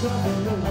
so I know